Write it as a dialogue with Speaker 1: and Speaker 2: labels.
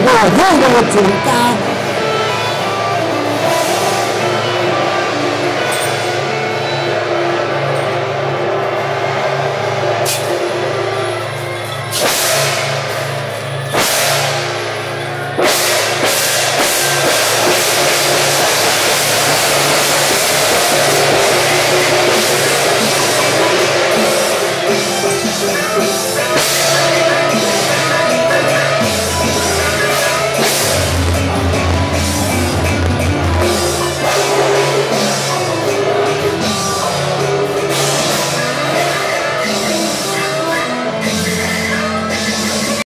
Speaker 1: 我来带给我全。